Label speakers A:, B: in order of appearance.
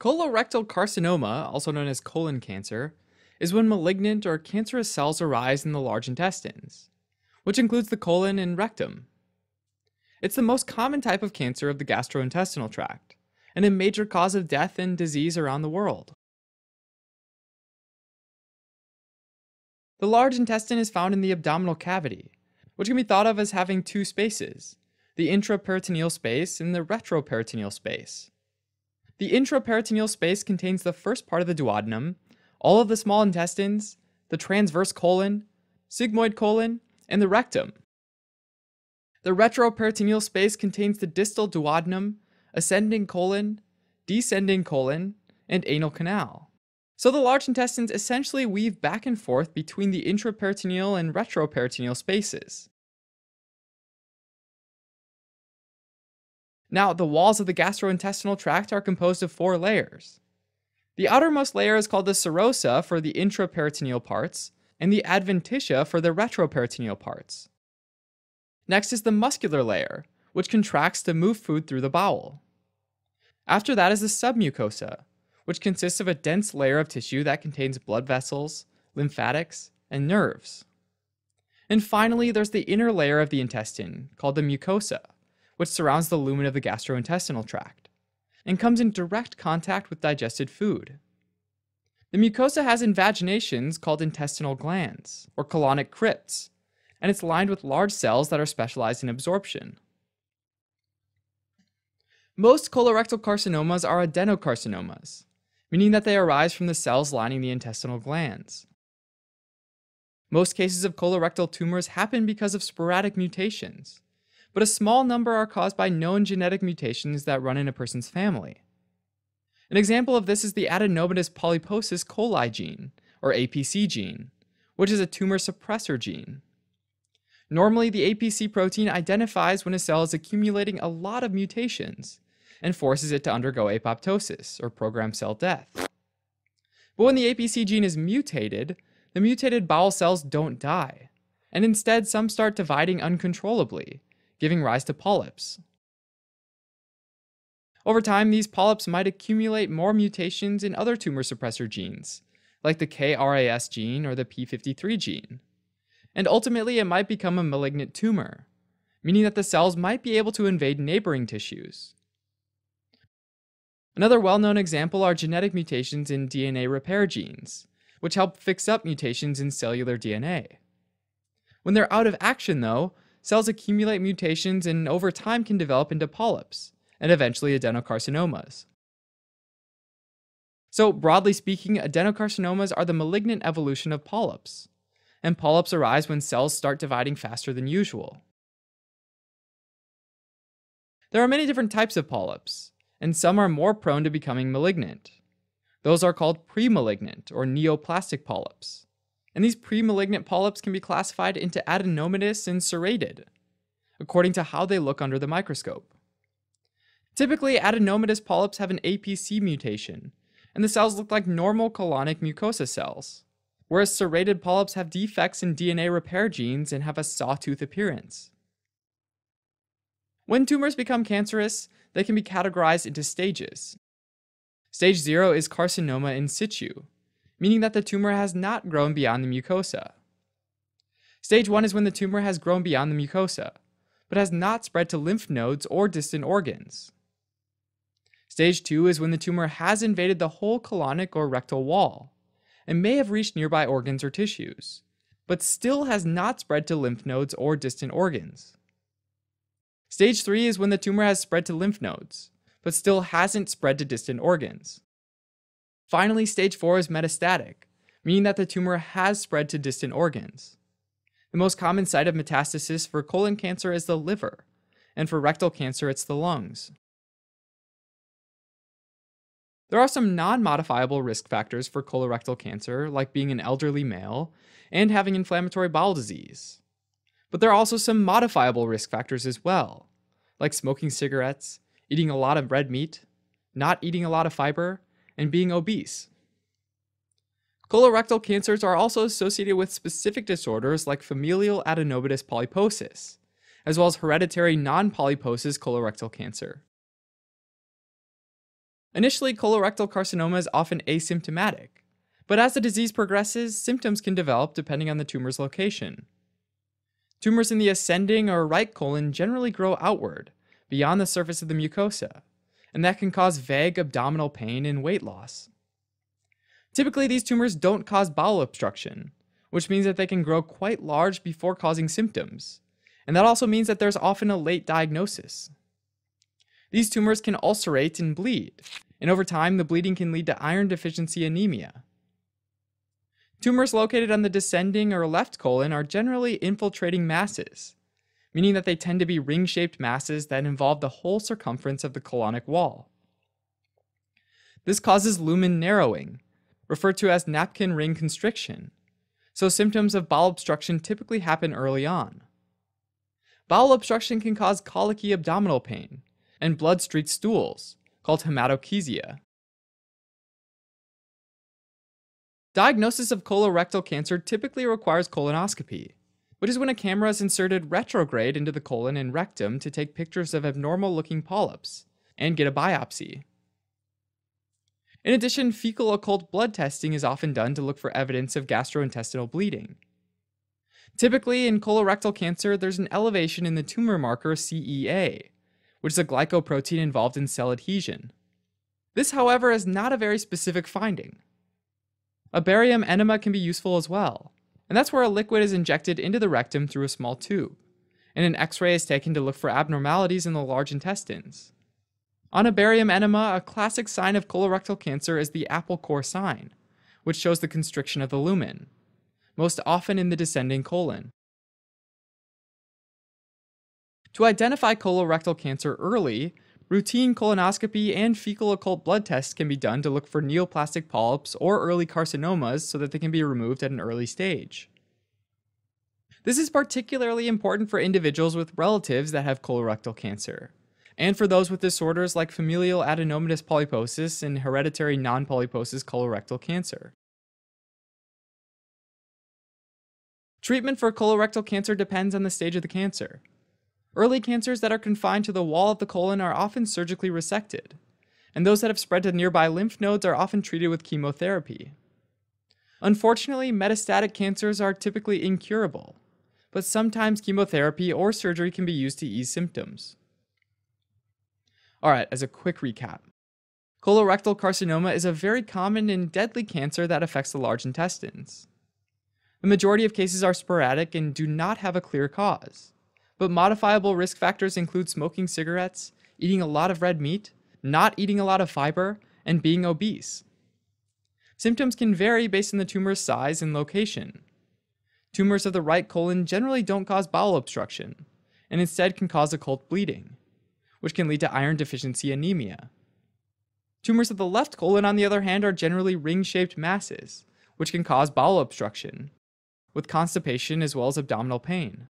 A: Colorectal carcinoma, also known as colon cancer, is when malignant or cancerous cells arise in the large intestines, which includes the colon and rectum. It's the most common type of cancer of the gastrointestinal tract, and a major cause of death and disease around the world. The large intestine is found in the abdominal cavity, which can be thought of as having two spaces the intraperitoneal space and the retroperitoneal space. The intraperitoneal space contains the first part of the duodenum, all of the small intestines, the transverse colon, sigmoid colon, and the rectum. The retroperitoneal space contains the distal duodenum, ascending colon, descending colon, and anal canal. So the large intestines essentially weave back and forth between the intraperitoneal and retroperitoneal spaces. Now, the walls of the gastrointestinal tract are composed of four layers. The outermost layer is called the serosa for the intraperitoneal parts, and the adventitia for the retroperitoneal parts. Next is the muscular layer, which contracts to move food through the bowel. After that is the submucosa, which consists of a dense layer of tissue that contains blood vessels, lymphatics, and nerves. And finally, there's the inner layer of the intestine, called the mucosa, which surrounds the lumen of the gastrointestinal tract, and comes in direct contact with digested food. The mucosa has invaginations called intestinal glands, or colonic crypts, and it's lined with large cells that are specialized in absorption. Most colorectal carcinomas are adenocarcinomas, meaning that they arise from the cells lining the intestinal glands. Most cases of colorectal tumors happen because of sporadic mutations, but a small number are caused by known genetic mutations that run in a person's family. An example of this is the adenomatous polyposis coli gene, or APC gene, which is a tumor suppressor gene. Normally, the APC protein identifies when a cell is accumulating a lot of mutations and forces it to undergo apoptosis, or programmed cell death. But when the APC gene is mutated, the mutated bowel cells don't die, and instead some start dividing uncontrollably, giving rise to polyps. Over time, these polyps might accumulate more mutations in other tumor suppressor genes, like the KRAS gene or the P53 gene. And ultimately, it might become a malignant tumor, meaning that the cells might be able to invade neighboring tissues. Another well known example are genetic mutations in DNA repair genes, which help fix up mutations in cellular DNA. When they're out of action, though, cells accumulate mutations and over time can develop into polyps and eventually adenocarcinomas. So, broadly speaking, adenocarcinomas are the malignant evolution of polyps, and polyps arise when cells start dividing faster than usual. There are many different types of polyps, and some are more prone to becoming malignant. Those are called premalignant or neoplastic polyps and these premalignant polyps can be classified into adenomatous and serrated, according to how they look under the microscope. Typically, adenomatous polyps have an APC mutation, and the cells look like normal colonic mucosa cells, whereas serrated polyps have defects in DNA repair genes and have a sawtooth appearance. When tumors become cancerous, they can be categorized into stages. Stage 0 is carcinoma in situ, meaning that the tumor has not grown beyond the mucosa. Stage 1 is when the tumor has grown beyond the mucosa, but has not spread to lymph nodes or distant organs. Stage 2 is when the tumor has invaded the whole colonic or rectal wall, and may have reached nearby organs or tissues, but still has not spread to lymph nodes or distant organs. Stage 3 is when the tumor has spread to lymph nodes, but still hasn't spread to distant organs. Finally, stage 4 is metastatic, meaning that the tumor has spread to distant organs. The most common site of metastasis for colon cancer is the liver, and for rectal cancer, it's the lungs. There are some non modifiable risk factors for colorectal cancer, like being an elderly male and having inflammatory bowel disease. But there are also some modifiable risk factors as well, like smoking cigarettes, eating a lot of red meat, not eating a lot of fiber, and being obese. Colorectal cancers are also associated with specific disorders like familial adenomatous polyposis, as well as hereditary non polyposis colorectal cancer. Initially, colorectal carcinoma is often asymptomatic, but as the disease progresses, symptoms can develop depending on the tumor's location. Tumors in the ascending or right colon generally grow outward, beyond the surface of the mucosa, and that can cause vague abdominal pain and weight loss. Typically, these tumors don't cause bowel obstruction, which means that they can grow quite large before causing symptoms, and that also means that there's often a late diagnosis. These tumors can ulcerate and bleed, and over time, the bleeding can lead to iron deficiency anemia. Tumors located on the descending or left colon are generally infiltrating masses, meaning that they tend to be ring shaped masses that involve the whole circumference of the colonic wall. This causes lumen narrowing, referred to as napkin ring constriction, so symptoms of bowel obstruction typically happen early on. Bowel obstruction can cause colicky abdominal pain and blood streaked stools, called hematochezia. Diagnosis of colorectal cancer typically requires colonoscopy, which is when a camera is inserted retrograde into the colon and rectum to take pictures of abnormal looking polyps and get a biopsy. In addition, fecal occult blood testing is often done to look for evidence of gastrointestinal bleeding. Typically, in colorectal cancer, there's an elevation in the tumor marker CEA, which is a glycoprotein involved in cell adhesion. This, however, is not a very specific finding. A barium enema can be useful as well, and that's where a liquid is injected into the rectum through a small tube, and an x ray is taken to look for abnormalities in the large intestines. On a barium enema, a classic sign of colorectal cancer is the apple core sign, which shows the constriction of the lumen, most often in the descending colon. To identify colorectal cancer early, routine colonoscopy and fecal occult blood tests can be done to look for neoplastic polyps or early carcinomas so that they can be removed at an early stage. This is particularly important for individuals with relatives that have colorectal cancer, and for those with disorders like familial adenomatous polyposis and hereditary non polyposis colorectal cancer. Treatment for colorectal cancer depends on the stage of the cancer. Early cancers that are confined to the wall of the colon are often surgically resected, and those that have spread to nearby lymph nodes are often treated with chemotherapy. Unfortunately, metastatic cancers are typically incurable, but sometimes chemotherapy or surgery can be used to ease symptoms. Alright, as a quick recap colorectal carcinoma is a very common and deadly cancer that affects the large intestines. The majority of cases are sporadic and do not have a clear cause, but modifiable risk factors include smoking cigarettes, eating a lot of red meat, not eating a lot of fiber, and being obese. Symptoms can vary based on the tumor's size and location. Tumors of the right colon generally don't cause bowel obstruction, and instead can cause occult bleeding which can lead to iron deficiency anemia. Tumors of the left colon, on the other hand, are generally ring shaped masses, which can cause bowel obstruction, with constipation as well as abdominal pain.